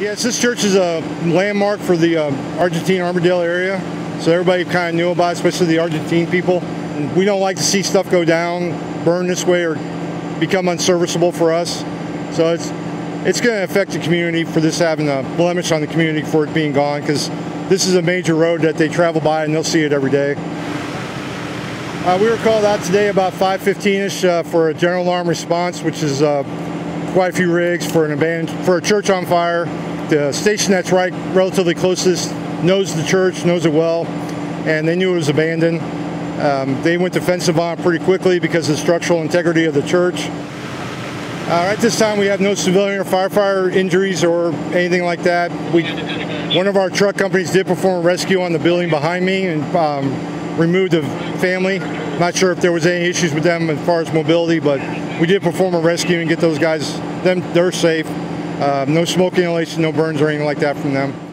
Yes, this church is a landmark for the uh, Argentine Armourdale area, so everybody kind of knew about it, especially the Argentine people. And we don't like to see stuff go down, burn this way, or become unserviceable for us. So it's it's going to affect the community for this having a blemish on the community for it being gone, because this is a major road that they travel by and they'll see it every day. Uh, we were called out today about 5:15ish uh, for a general alarm response, which is uh, quite a few rigs for an abandoned for a church on fire. The station that's right relatively closest knows the church, knows it well, and they knew it was abandoned. Um, they went defensive on it pretty quickly because of the structural integrity of the church. Uh, this time we have no civilian or firefighter injuries or anything like that. We, one of our truck companies did perform a rescue on the building behind me and um, removed the family. Not sure if there was any issues with them as far as mobility, but we did perform a rescue and get those guys, them, they're safe. Uh, no smoke inhalation, no burns or anything like that from them.